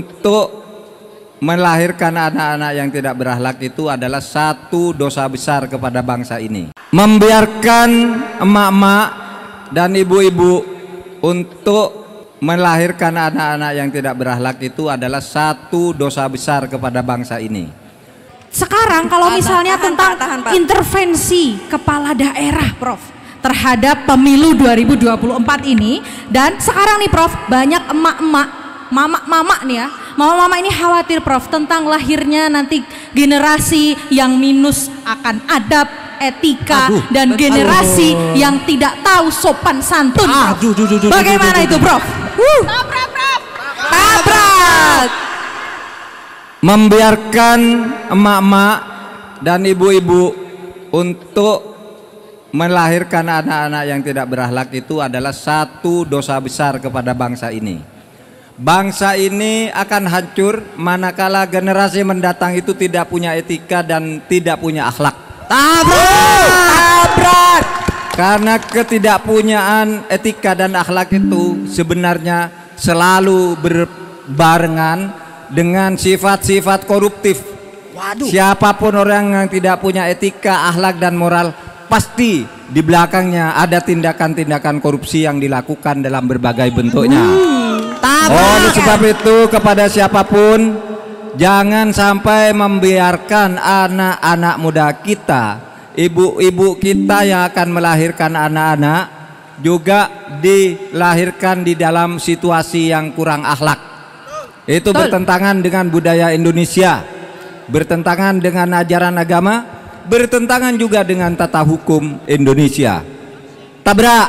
Untuk melahirkan anak-anak yang tidak berakhlak itu adalah satu dosa besar kepada bangsa ini. Membiarkan emak-emak dan ibu-ibu untuk melahirkan anak-anak yang tidak berakhlak itu adalah satu dosa besar kepada bangsa ini. Sekarang kalau misalnya tahan, tentang tahan, Pak. intervensi kepala daerah, Prof, terhadap pemilu 2024 ini dan sekarang nih Prof, banyak emak-emak, mama-mama nih ya, mama-mama ini khawatir Prof tentang lahirnya nanti generasi yang minus akan adab, etika Aduh, dan generasi yang tidak tahu sopan santun. Prof. Aduh, duh, duh, duh, Bagaimana duh, duh, itu. Prof? Wuh. Tabrak. Membiarkan emak-emak dan ibu-ibu untuk melahirkan anak-anak yang tidak berakhlak itu adalah satu dosa besar kepada bangsa ini. Bangsa ini akan hancur manakala generasi mendatang itu tidak punya etika dan tidak punya akhlak. Tabrak! Tabrak! Karena ketidakpunyaan etika dan akhlak itu sebenarnya selalu berbarengan dengan sifat-sifat koruptif. Siapa pun orang yang tidak punya etika, akhlak dan moral pasti di belakangnya ada tindakan-tindakan korupsi yang dilakukan dalam berbagai bentuknya. Oleh sebab itu kepada siapa pun jangan sampai membiarkan anak-anak muda kita, ibu-ibu kita yang akan melahirkan anak-anak juga dilahirkan di dalam situasi yang kurang akhlak. Itu Betul. bertentangan dengan budaya Indonesia, bertentangan dengan ajaran agama, bertentangan juga dengan tata hukum Indonesia. Tabrak.